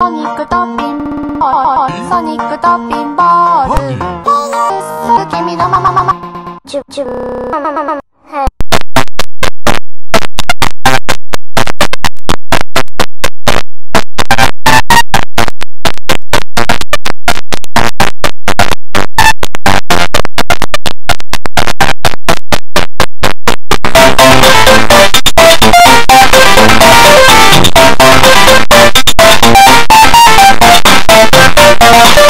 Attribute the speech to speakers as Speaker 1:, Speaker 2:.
Speaker 1: ソニックとピンボールソニックとピンボール君のままままチュチュママママ Thank you.